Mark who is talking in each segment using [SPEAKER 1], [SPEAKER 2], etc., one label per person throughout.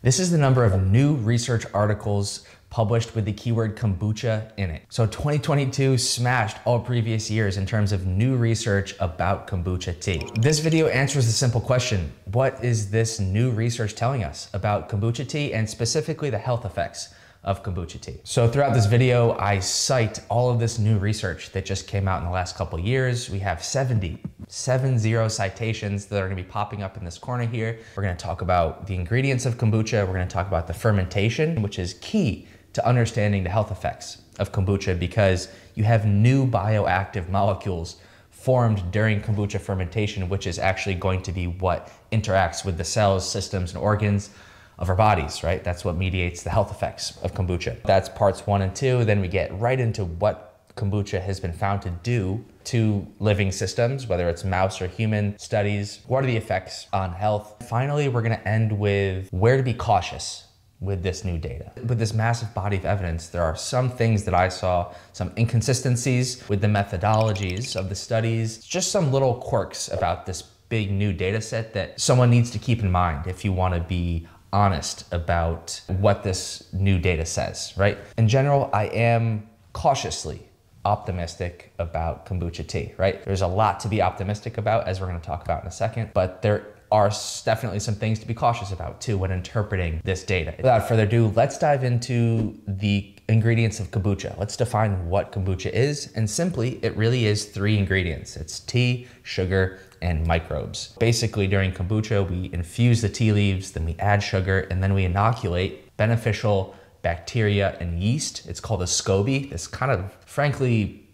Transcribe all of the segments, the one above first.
[SPEAKER 1] This is the number of new research articles published with the keyword kombucha in it. So 2022 smashed all previous years in terms of new research about kombucha tea. This video answers the simple question, what is this new research telling us about kombucha tea and specifically the health effects of kombucha tea. So throughout this video, I cite all of this new research that just came out in the last couple years. We have 70, 70 citations that are gonna be popping up in this corner here. We're gonna talk about the ingredients of kombucha. We're gonna talk about the fermentation, which is key to understanding the health effects of kombucha because you have new bioactive molecules formed during kombucha fermentation, which is actually going to be what interacts with the cells, systems, and organs of our bodies, right? That's what mediates the health effects of kombucha. That's parts one and two. Then we get right into what kombucha has been found to do to living systems, whether it's mouse or human studies. What are the effects on health? Finally, we're gonna end with where to be cautious with this new data. With this massive body of evidence, there are some things that I saw, some inconsistencies with the methodologies of the studies, just some little quirks about this big new data set that someone needs to keep in mind if you wanna be honest about what this new data says, right? In general, I am cautiously optimistic about kombucha tea, right? There's a lot to be optimistic about, as we're gonna talk about in a second, but there are definitely some things to be cautious about too when interpreting this data. Without further ado, let's dive into the ingredients of kombucha. Let's define what kombucha is, and simply, it really is three ingredients. It's tea, sugar, and microbes. Basically, during kombucha, we infuse the tea leaves, then we add sugar, and then we inoculate beneficial bacteria and yeast. It's called a SCOBY. This kind of, frankly,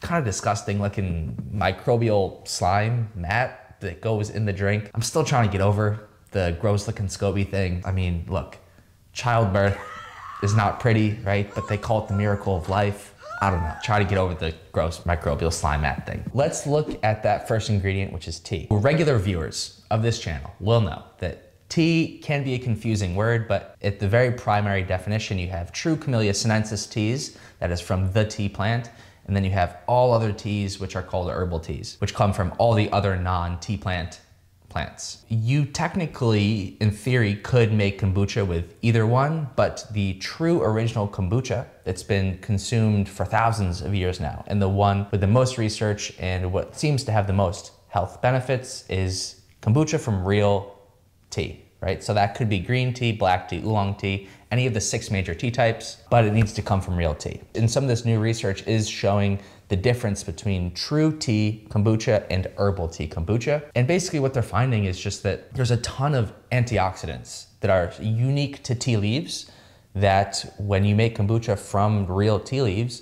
[SPEAKER 1] kind of disgusting looking microbial slime mat that goes in the drink. I'm still trying to get over the gross looking SCOBY thing. I mean, look, childbirth is not pretty, right? But they call it the miracle of life. I don't know, try to get over the gross microbial slime mat thing. Let's look at that first ingredient, which is tea. Regular viewers of this channel will know that tea can be a confusing word, but at the very primary definition, you have true Camellia sinensis teas, that is from the tea plant, and then you have all other teas, which are called herbal teas, which come from all the other non-tea plant plants. You technically, in theory, could make kombucha with either one, but the true original kombucha that's been consumed for thousands of years now, and the one with the most research and what seems to have the most health benefits is kombucha from real tea, right? So that could be green tea, black tea, oolong tea, any of the six major tea types, but it needs to come from real tea. And some of this new research is showing the difference between true tea kombucha and herbal tea kombucha. And basically what they're finding is just that there's a ton of antioxidants that are unique to tea leaves that when you make kombucha from real tea leaves,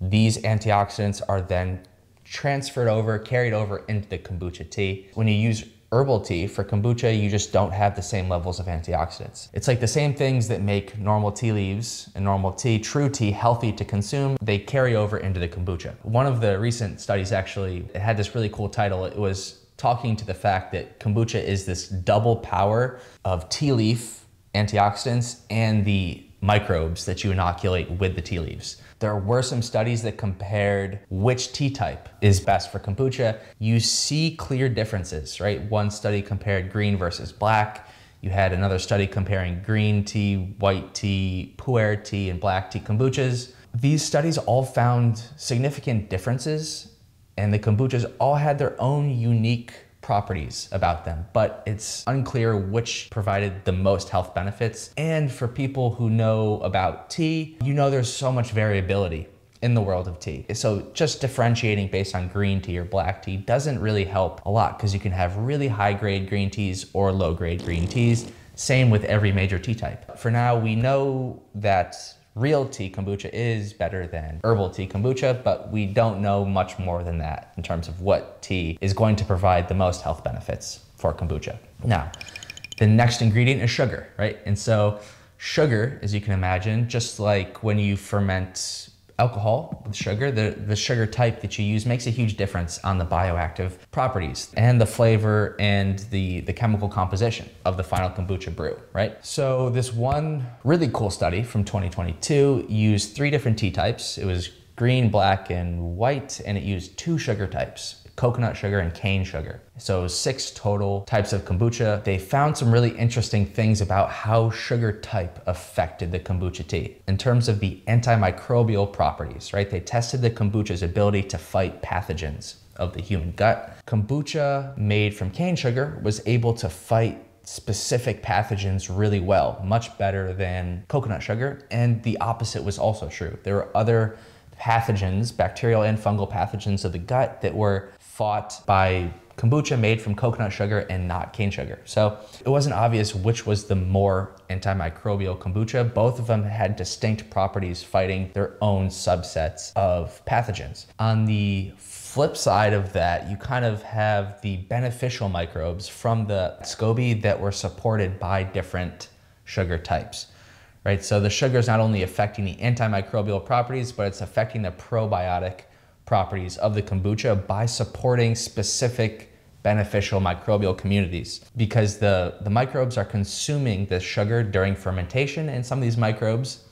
[SPEAKER 1] these antioxidants are then transferred over, carried over into the kombucha tea. When you use herbal tea, for kombucha, you just don't have the same levels of antioxidants. It's like the same things that make normal tea leaves and normal tea, true tea, healthy to consume, they carry over into the kombucha. One of the recent studies actually, had this really cool title. It was talking to the fact that kombucha is this double power of tea leaf antioxidants and the microbes that you inoculate with the tea leaves. There were some studies that compared which tea type is best for kombucha. You see clear differences, right? One study compared green versus black. You had another study comparing green tea, white tea, pu'er tea, and black tea kombuchas. These studies all found significant differences, and the kombuchas all had their own unique properties about them, but it's unclear which provided the most health benefits. And for people who know about tea, you know there's so much variability in the world of tea. So just differentiating based on green tea or black tea doesn't really help a lot because you can have really high grade green teas or low grade green teas. Same with every major tea type. For now, we know that real tea kombucha is better than herbal tea kombucha, but we don't know much more than that in terms of what tea is going to provide the most health benefits for kombucha. Now, the next ingredient is sugar, right? And so sugar, as you can imagine, just like when you ferment alcohol with sugar, the, the sugar type that you use makes a huge difference on the bioactive properties and the flavor and the, the chemical composition of the final kombucha brew, right? So this one really cool study from 2022 used three different tea types. It was green, black, and white, and it used two sugar types, coconut sugar, and cane sugar. So six total types of kombucha. They found some really interesting things about how sugar type affected the kombucha tea. In terms of the antimicrobial properties, right? They tested the kombucha's ability to fight pathogens of the human gut. Kombucha made from cane sugar was able to fight specific pathogens really well, much better than coconut sugar. And the opposite was also true. There were other pathogens, bacterial and fungal pathogens of the gut that were fought by kombucha made from coconut sugar and not cane sugar. So it wasn't obvious which was the more antimicrobial kombucha. Both of them had distinct properties fighting their own subsets of pathogens. On the flip side of that, you kind of have the beneficial microbes from the SCOBY that were supported by different sugar types, right? So the sugar is not only affecting the antimicrobial properties, but it's affecting the probiotic properties of the kombucha by supporting specific beneficial microbial communities because the, the microbes are consuming the sugar during fermentation and some of these microbes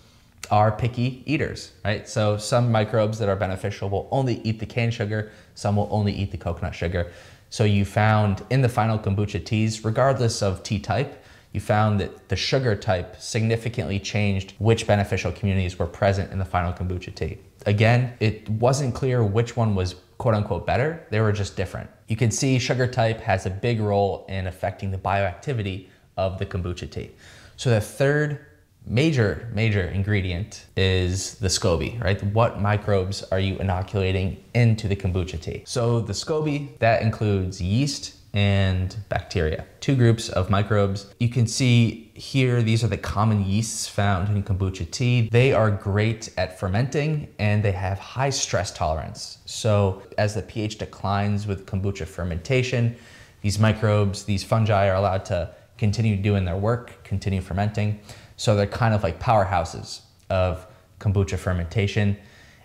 [SPEAKER 1] are picky eaters, right? So some microbes that are beneficial will only eat the cane sugar, some will only eat the coconut sugar. So you found in the final kombucha teas, regardless of tea type, you found that the sugar type significantly changed which beneficial communities were present in the final kombucha tea. Again, it wasn't clear which one was quote unquote better, they were just different. You can see sugar type has a big role in affecting the bioactivity of the kombucha tea. So the third major, major ingredient is the SCOBY, right? What microbes are you inoculating into the kombucha tea? So the SCOBY, that includes yeast and bacteria, two groups of microbes. You can see here, these are the common yeasts found in kombucha tea. They are great at fermenting and they have high stress tolerance. So as the pH declines with kombucha fermentation, these microbes, these fungi are allowed to continue doing their work, continue fermenting. So they're kind of like powerhouses of kombucha fermentation.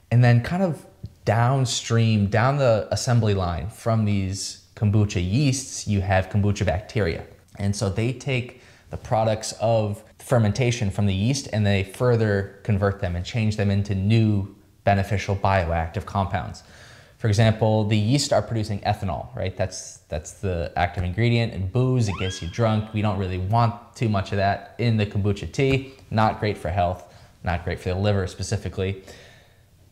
[SPEAKER 1] And then kind of downstream, down the assembly line from these kombucha yeasts, you have kombucha bacteria. And so they take the products of fermentation from the yeast and they further convert them and change them into new beneficial bioactive compounds. For example, the yeast are producing ethanol, right? That's, that's the active ingredient in booze. It gets you drunk. We don't really want too much of that in the kombucha tea. Not great for health, not great for the liver specifically.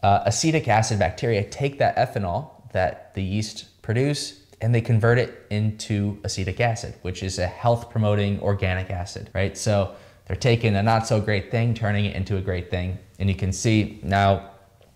[SPEAKER 1] Uh, acetic acid bacteria take that ethanol that the yeast produce and they convert it into acetic acid, which is a health promoting organic acid, right? So they're taking a not so great thing, turning it into a great thing. And you can see now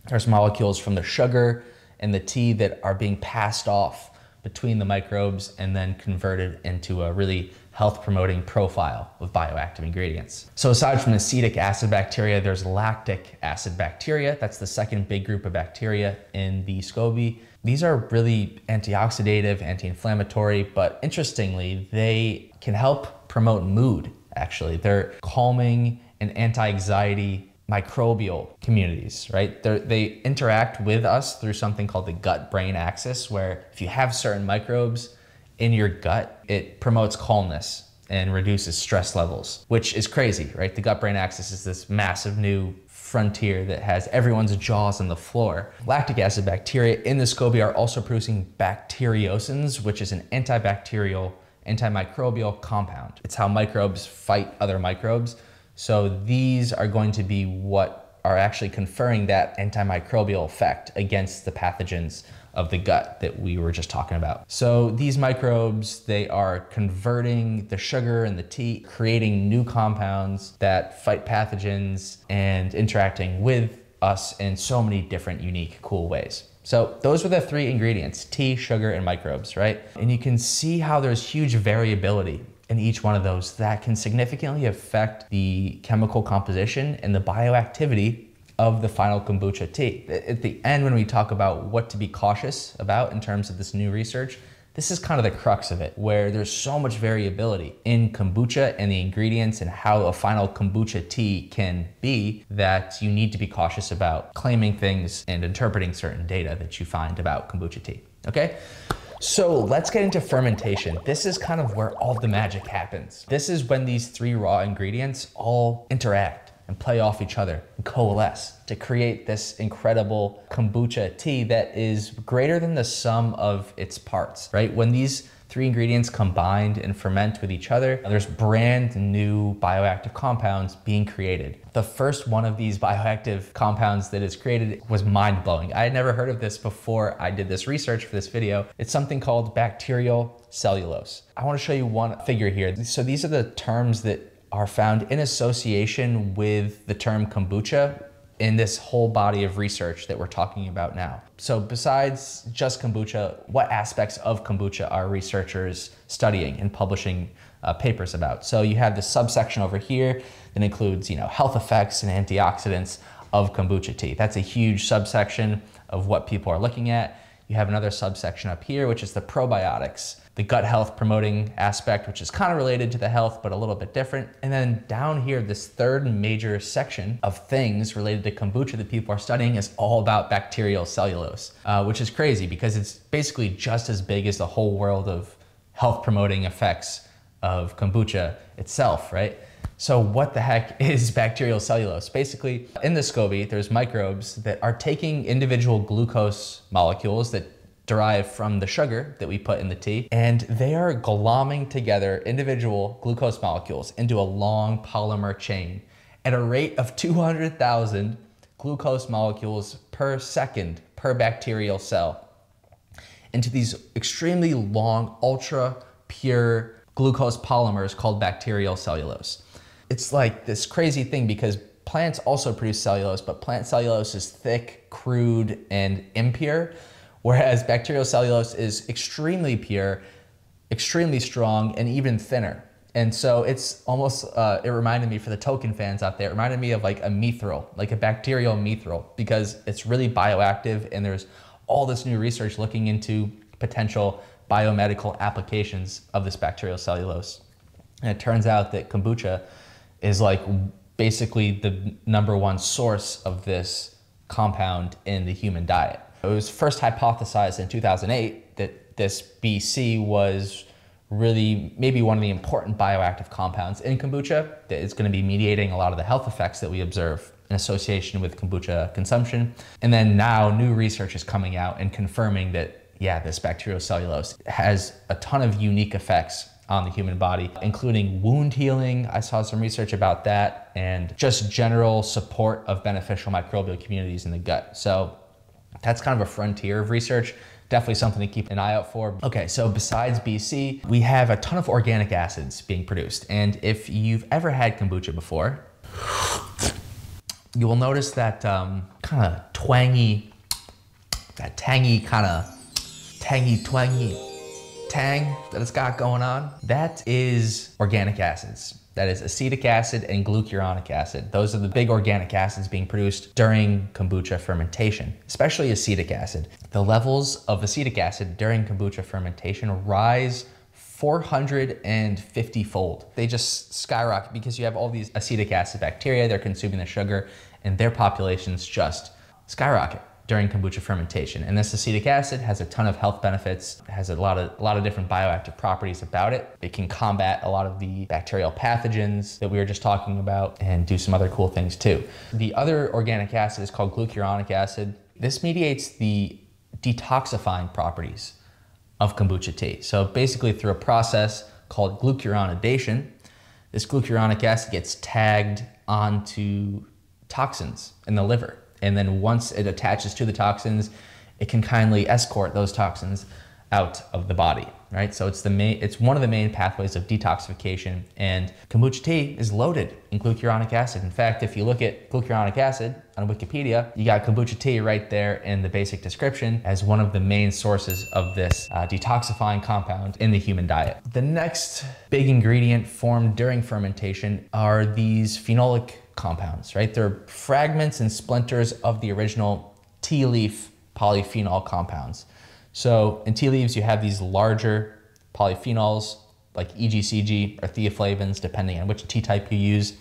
[SPEAKER 1] there's molecules from the sugar and the tea that are being passed off between the microbes and then converted into a really health promoting profile of bioactive ingredients. So aside from acetic acid bacteria, there's lactic acid bacteria. That's the second big group of bacteria in the SCOBY. These are really antioxidative, anti-inflammatory, but interestingly, they can help promote mood, actually. They're calming and anti-anxiety microbial communities, right? They're, they interact with us through something called the gut brain axis, where if you have certain microbes in your gut, it promotes calmness and reduces stress levels, which is crazy, right? The gut brain axis is this massive new frontier that has everyone's jaws on the floor. Lactic acid bacteria in the SCOBY are also producing bacteriocins, which is an antibacterial, antimicrobial compound. It's how microbes fight other microbes. So these are going to be what are actually conferring that antimicrobial effect against the pathogens of the gut that we were just talking about. So these microbes, they are converting the sugar in the tea, creating new compounds that fight pathogens and interacting with us in so many different unique cool ways. So those were the three ingredients, tea, sugar, and microbes, right? And you can see how there's huge variability in each one of those that can significantly affect the chemical composition and the bioactivity of the final kombucha tea. At the end, when we talk about what to be cautious about in terms of this new research, this is kind of the crux of it, where there's so much variability in kombucha and the ingredients and how a final kombucha tea can be that you need to be cautious about claiming things and interpreting certain data that you find about kombucha tea. Okay? So let's get into fermentation. This is kind of where all the magic happens. This is when these three raw ingredients all interact and play off each other and coalesce to create this incredible kombucha tea that is greater than the sum of its parts, right? When these three ingredients combined and ferment with each other, there's brand new bioactive compounds being created. The first one of these bioactive compounds that is created was mind blowing. I had never heard of this before I did this research for this video. It's something called bacterial cellulose. I wanna show you one figure here. So these are the terms that are found in association with the term kombucha in this whole body of research that we're talking about now. So besides just kombucha, what aspects of kombucha are researchers studying and publishing uh, papers about? So you have the subsection over here that includes, you know, health effects and antioxidants of kombucha tea. That's a huge subsection of what people are looking at. You have another subsection up here, which is the probiotics the gut health promoting aspect, which is kind of related to the health, but a little bit different. And then down here, this third major section of things related to kombucha that people are studying is all about bacterial cellulose, uh, which is crazy because it's basically just as big as the whole world of health promoting effects of kombucha itself, right? So what the heck is bacterial cellulose? Basically, in the SCOBY, there's microbes that are taking individual glucose molecules that derive from the sugar that we put in the tea. And they are glomming together individual glucose molecules into a long polymer chain at a rate of 200,000 glucose molecules per second per bacterial cell into these extremely long, ultra pure glucose polymers called bacterial cellulose. It's like this crazy thing because plants also produce cellulose, but plant cellulose is thick, crude, and impure whereas bacterial cellulose is extremely pure, extremely strong, and even thinner. And so it's almost, uh, it reminded me for the Tolkien fans out there, it reminded me of like a mithril, like a bacterial mithril, because it's really bioactive and there's all this new research looking into potential biomedical applications of this bacterial cellulose. And it turns out that kombucha is like basically the number one source of this compound in the human diet. It was first hypothesized in 2008 that this BC was really maybe one of the important bioactive compounds in kombucha that is going to be mediating a lot of the health effects that we observe in association with kombucha consumption. And then now new research is coming out and confirming that, yeah, this bacterial cellulose has a ton of unique effects on the human body, including wound healing. I saw some research about that and just general support of beneficial microbial communities in the gut. So that's kind of a frontier of research. Definitely something to keep an eye out for. Okay, so besides BC, we have a ton of organic acids being produced. And if you've ever had kombucha before, you will notice that um, kind of twangy, that tangy kind of tangy twangy tang that it's got going on. That is organic acids. That is acetic acid and glucuronic acid. Those are the big organic acids being produced during kombucha fermentation, especially acetic acid. The levels of acetic acid during kombucha fermentation rise 450 fold. They just skyrocket because you have all these acetic acid bacteria, they're consuming the sugar, and their populations just skyrocket during kombucha fermentation. And this acetic acid has a ton of health benefits, it has a lot of, a lot of different bioactive properties about it. It can combat a lot of the bacterial pathogens that we were just talking about and do some other cool things too. The other organic acid is called glucuronic acid. This mediates the detoxifying properties of kombucha tea. So basically through a process called glucuronidation, this glucuronic acid gets tagged onto toxins in the liver. And then once it attaches to the toxins, it can kindly escort those toxins out of the body, right? So it's the main, it's one of the main pathways of detoxification and kombucha tea is loaded in glucuronic acid. In fact, if you look at glucuronic acid on Wikipedia, you got kombucha tea right there in the basic description as one of the main sources of this uh, detoxifying compound in the human diet. The next big ingredient formed during fermentation are these phenolic compounds, right? They're fragments and splinters of the original tea leaf polyphenol compounds. So in tea leaves, you have these larger polyphenols like EGCG or theaflavins, depending on which tea type you use.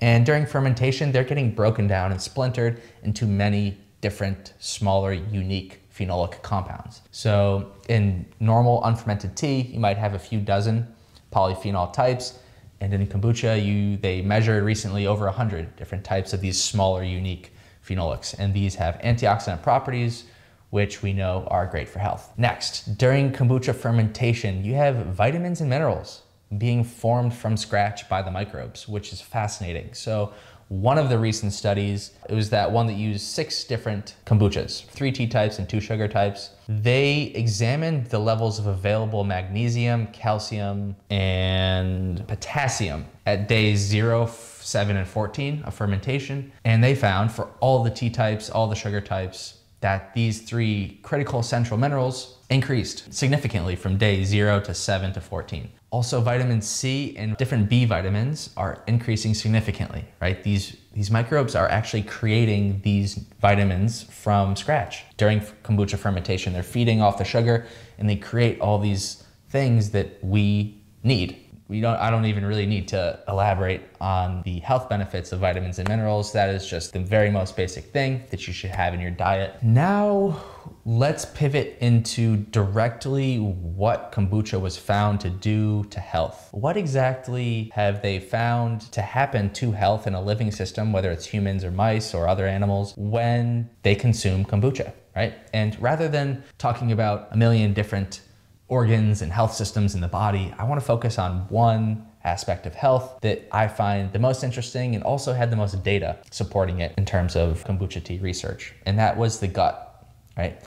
[SPEAKER 1] And during fermentation, they're getting broken down and splintered into many different, smaller, unique phenolic compounds. So in normal unfermented tea, you might have a few dozen polyphenol types. And in kombucha, you they measured recently over 100 different types of these smaller, unique phenolics. And these have antioxidant properties, which we know are great for health. Next, during kombucha fermentation, you have vitamins and minerals being formed from scratch by the microbes, which is fascinating. So one of the recent studies, it was that one that used six different kombuchas, three tea types and two sugar types. They examined the levels of available magnesium, calcium, and potassium at days zero, seven, and 14 of fermentation. And they found for all the tea types, all the sugar types, that these three critical essential minerals increased significantly from day zero to seven to 14. Also, vitamin C and different B vitamins are increasing significantly, right? These, these microbes are actually creating these vitamins from scratch. During kombucha fermentation, they're feeding off the sugar and they create all these things that we need we don't I don't even really need to elaborate on the health benefits of vitamins and minerals. That is just the very most basic thing that you should have in your diet. Now, let's pivot into directly what kombucha was found to do to health. What exactly have they found to happen to health in a living system, whether it's humans or mice or other animals, when they consume kombucha, right? And rather than talking about a million different organs and health systems in the body, I want to focus on one aspect of health that I find the most interesting and also had the most data supporting it in terms of kombucha tea research. And that was the gut, right?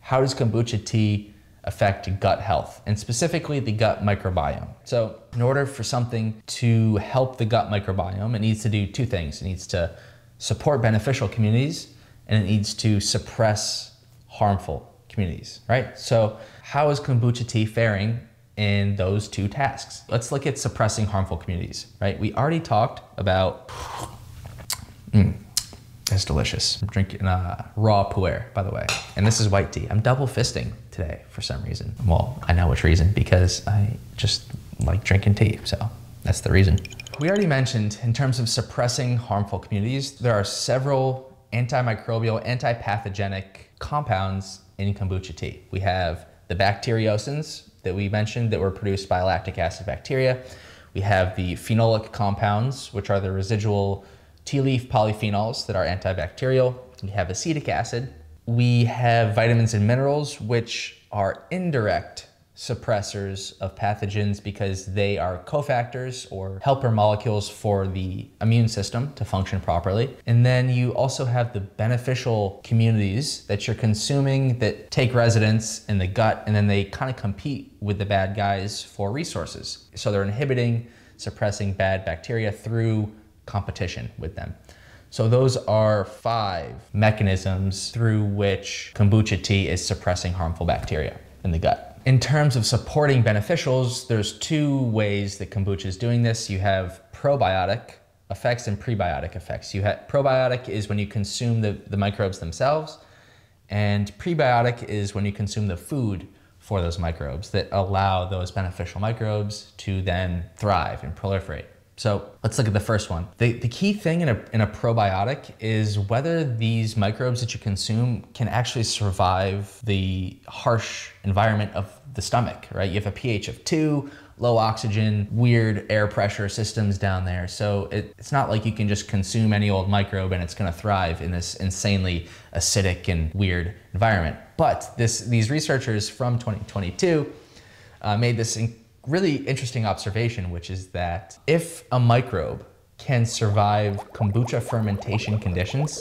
[SPEAKER 1] How does kombucha tea affect gut health and specifically the gut microbiome? So, in order for something to help the gut microbiome, it needs to do two things. It needs to support beneficial communities and it needs to suppress harmful communities, right? So how is kombucha tea faring in those two tasks? Let's look at suppressing harmful communities, right? We already talked about, mm, it's delicious. I'm drinking uh, raw pu'er, by the way. And this is white tea. I'm double fisting today for some reason. Well, I know which reason, because I just like drinking tea, so that's the reason. We already mentioned in terms of suppressing harmful communities, there are several antimicrobial, antipathogenic compounds in kombucha tea. We have the bacteriocins that we mentioned that were produced by lactic acid bacteria. We have the phenolic compounds, which are the residual tea leaf polyphenols that are antibacterial. We have acetic acid. We have vitamins and minerals, which are indirect suppressors of pathogens because they are cofactors or helper molecules for the immune system to function properly. And then you also have the beneficial communities that you're consuming that take residence in the gut and then they kind of compete with the bad guys for resources. So they're inhibiting, suppressing bad bacteria through competition with them. So those are five mechanisms through which kombucha tea is suppressing harmful bacteria in the gut. In terms of supporting beneficials, there's two ways that kombucha is doing this. You have probiotic effects and prebiotic effects. You have probiotic is when you consume the, the microbes themselves, and prebiotic is when you consume the food for those microbes that allow those beneficial microbes to then thrive and proliferate. So let's look at the first one. The, the key thing in a, in a probiotic is whether these microbes that you consume can actually survive the harsh environment of the stomach, right? You have a pH of two, low oxygen, weird air pressure systems down there. So it, it's not like you can just consume any old microbe and it's gonna thrive in this insanely acidic and weird environment. But this, these researchers from 2022 uh, made this really interesting observation, which is that if a microbe can survive kombucha fermentation conditions,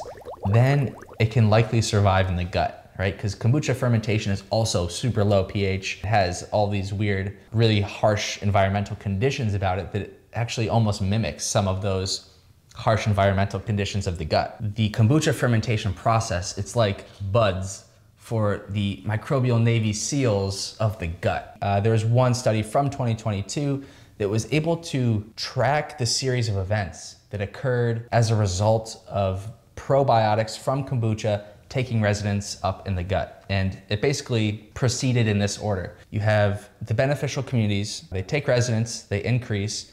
[SPEAKER 1] then it can likely survive in the gut, right? Because kombucha fermentation is also super low pH, it has all these weird, really harsh environmental conditions about it that actually almost mimics some of those harsh environmental conditions of the gut. The kombucha fermentation process, it's like buds for the microbial Navy SEALs of the gut. Uh, there was one study from 2022 that was able to track the series of events that occurred as a result of probiotics from kombucha taking residence up in the gut. And it basically proceeded in this order. You have the beneficial communities, they take residence, they increase.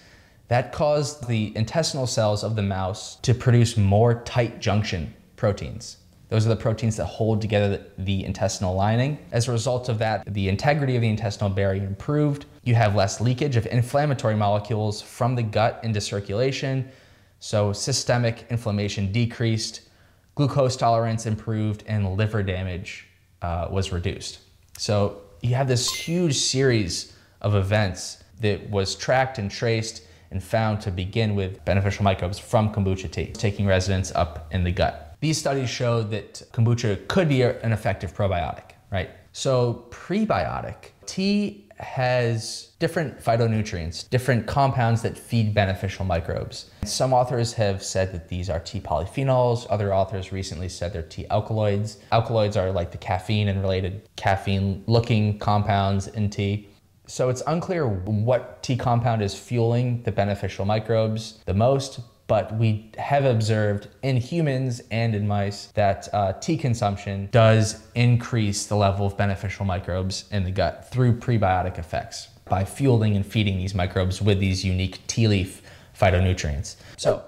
[SPEAKER 1] That caused the intestinal cells of the mouse to produce more tight junction proteins. Those are the proteins that hold together the intestinal lining. As a result of that, the integrity of the intestinal barrier improved. You have less leakage of inflammatory molecules from the gut into circulation. So systemic inflammation decreased, glucose tolerance improved, and liver damage uh, was reduced. So you have this huge series of events that was tracked and traced and found to begin with beneficial microbes from kombucha tea, taking residence up in the gut. These studies showed that kombucha could be an effective probiotic, right? So prebiotic, tea has different phytonutrients, different compounds that feed beneficial microbes. Some authors have said that these are tea polyphenols. Other authors recently said they're tea alkaloids. Alkaloids are like the caffeine and related caffeine looking compounds in tea. So it's unclear what tea compound is fueling the beneficial microbes the most, but we have observed in humans and in mice that uh, tea consumption does increase the level of beneficial microbes in the gut through prebiotic effects by fueling and feeding these microbes with these unique tea leaf phytonutrients. So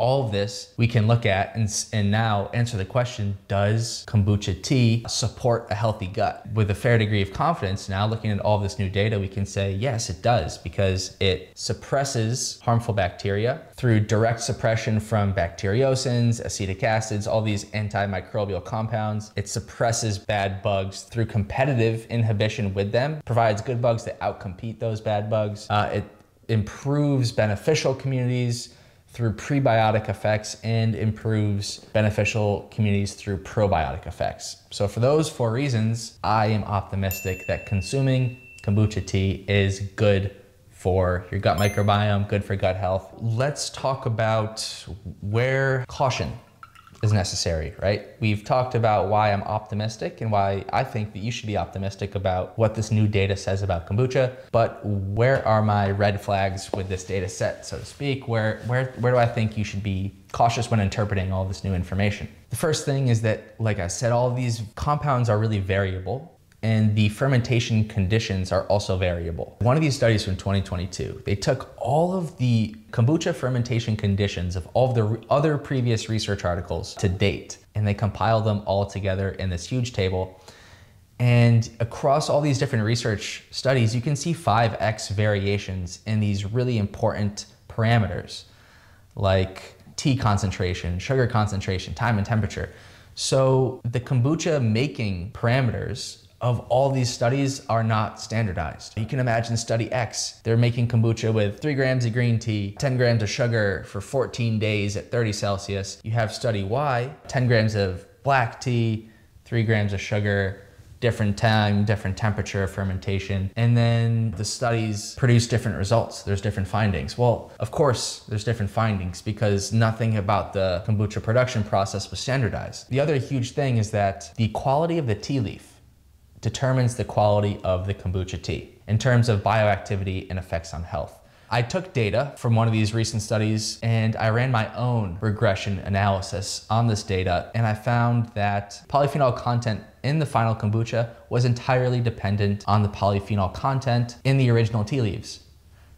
[SPEAKER 1] all of this we can look at and, and now answer the question, does kombucha tea support a healthy gut? With a fair degree of confidence now, looking at all this new data, we can say, yes, it does, because it suppresses harmful bacteria through direct suppression from bacteriocins, acetic acids, all these antimicrobial compounds. It suppresses bad bugs through competitive inhibition with them, provides good bugs that outcompete those bad bugs. Uh, it improves beneficial communities, through prebiotic effects and improves beneficial communities through probiotic effects. So for those four reasons, I am optimistic that consuming kombucha tea is good for your gut microbiome, good for gut health. Let's talk about where caution is necessary, right? We've talked about why I'm optimistic and why I think that you should be optimistic about what this new data says about kombucha, but where are my red flags with this data set, so to speak? Where, where, where do I think you should be cautious when interpreting all this new information? The first thing is that, like I said, all these compounds are really variable and the fermentation conditions are also variable. One of these studies from 2022, they took all of the kombucha fermentation conditions of all of the other previous research articles to date, and they compiled them all together in this huge table. And across all these different research studies, you can see 5x variations in these really important parameters like tea concentration, sugar concentration, time and temperature. So the kombucha making parameters of all these studies are not standardized. You can imagine study X, they're making kombucha with three grams of green tea, 10 grams of sugar for 14 days at 30 Celsius. You have study Y, 10 grams of black tea, three grams of sugar, different time, different temperature of fermentation. And then the studies produce different results. There's different findings. Well, of course, there's different findings because nothing about the kombucha production process was standardized. The other huge thing is that the quality of the tea leaf determines the quality of the kombucha tea in terms of bioactivity and effects on health. I took data from one of these recent studies and I ran my own regression analysis on this data and I found that polyphenol content in the final kombucha was entirely dependent on the polyphenol content in the original tea leaves,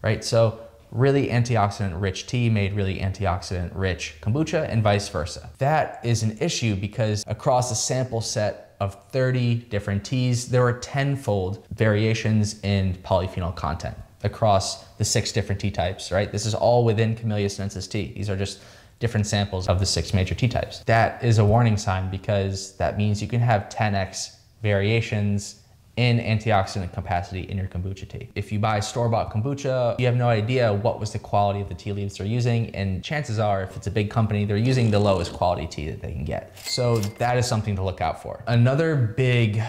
[SPEAKER 1] right? So really antioxidant rich tea made really antioxidant rich kombucha and vice versa. That is an issue because across a sample set of 30 different teas, there were tenfold variations in polyphenol content across the six different tea types, right? This is all within Camellia sinensis tea. These are just different samples of the six major tea types. That is a warning sign because that means you can have 10x variations in antioxidant capacity in your kombucha tea. If you buy store-bought kombucha, you have no idea what was the quality of the tea leaves they're using, and chances are, if it's a big company, they're using the lowest quality tea that they can get. So that is something to look out for. Another big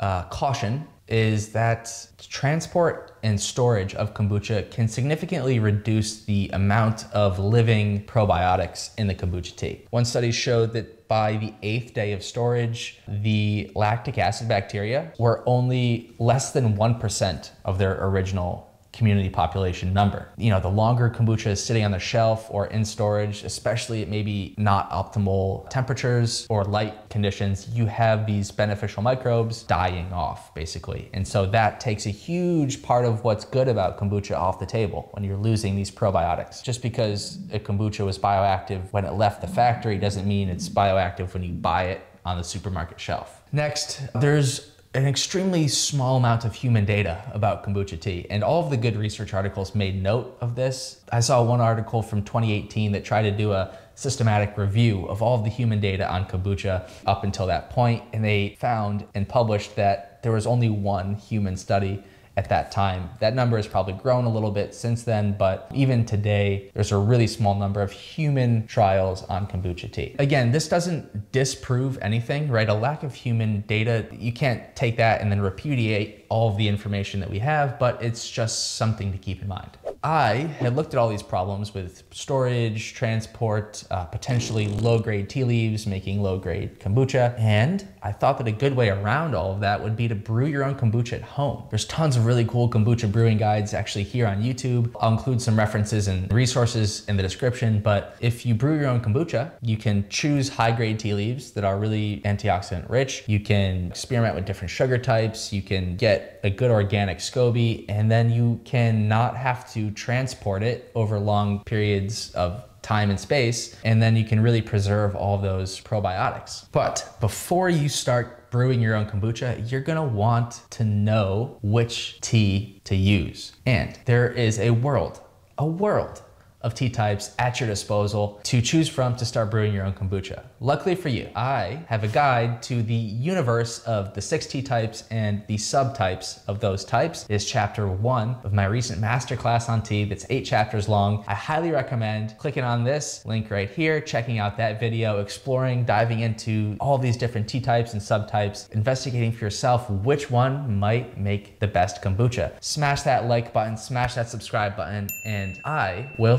[SPEAKER 1] uh, caution is that transport and storage of kombucha can significantly reduce the amount of living probiotics in the kombucha tea. One study showed that by the eighth day of storage, the lactic acid bacteria were only less than 1% of their original community population number. You know, the longer kombucha is sitting on the shelf or in storage, especially at maybe not optimal temperatures or light conditions, you have these beneficial microbes dying off basically. And so that takes a huge part of what's good about kombucha off the table when you're losing these probiotics. Just because a kombucha was bioactive when it left the factory doesn't mean it's bioactive when you buy it on the supermarket shelf. Next, there's an extremely small amount of human data about kombucha tea, and all of the good research articles made note of this. I saw one article from 2018 that tried to do a systematic review of all of the human data on kombucha up until that point, and they found and published that there was only one human study at that time. That number has probably grown a little bit since then, but even today, there's a really small number of human trials on kombucha tea. Again, this doesn't disprove anything, right? A lack of human data, you can't take that and then repudiate all of the information that we have, but it's just something to keep in mind. I had looked at all these problems with storage, transport, uh, potentially low grade tea leaves, making low grade kombucha. And I thought that a good way around all of that would be to brew your own kombucha at home. There's tons of really cool kombucha brewing guides actually here on YouTube. I'll include some references and resources in the description. But if you brew your own kombucha, you can choose high grade tea leaves that are really antioxidant rich. You can experiment with different sugar types. You can get a good organic SCOBY, and then you can not have transport it over long periods of time and space, and then you can really preserve all those probiotics. But before you start brewing your own kombucha, you're gonna want to know which tea to use. And there is a world, a world of tea types at your disposal to choose from to start brewing your own kombucha. Luckily for you, I have a guide to the universe of the six tea types and the subtypes of those types. It is chapter one of my recent masterclass on tea that's eight chapters long. I highly recommend clicking on this link right here, checking out that video, exploring, diving into all these different tea types and subtypes, investigating for yourself which one might make the best kombucha. Smash that like button, smash that subscribe button, and I will